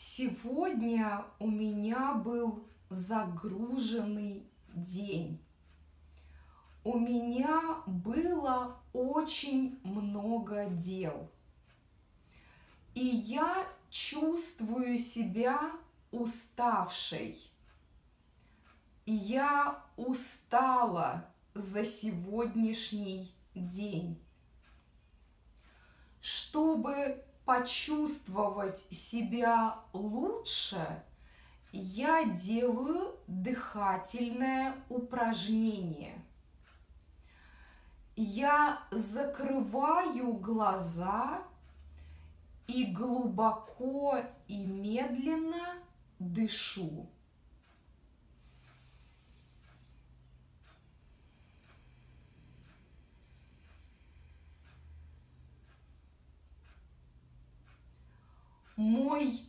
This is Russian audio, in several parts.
Сегодня у меня был загруженный день. У меня было очень много дел. И я чувствую себя уставшей. Я устала за сегодняшний день. Чтобы почувствовать себя лучше, я делаю дыхательное упражнение. Я закрываю глаза и глубоко и медленно дышу. Мой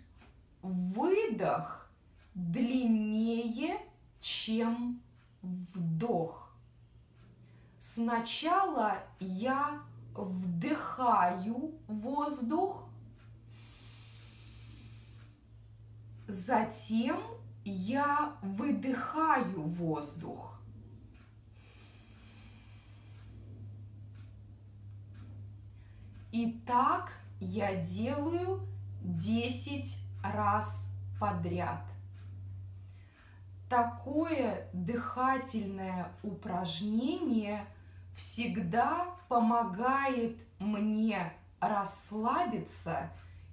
выдох длиннее, чем вдох. Сначала я вдыхаю воздух, затем я выдыхаю воздух. И так я делаю 10 раз подряд. Такое дыхательное упражнение всегда помогает мне расслабиться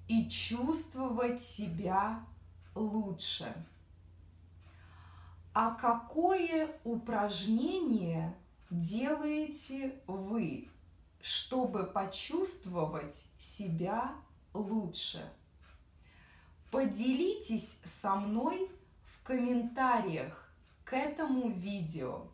и чувствовать себя лучше. А какое упражнение делаете вы, чтобы почувствовать себя? Поделитесь со мной в комментариях к этому видео.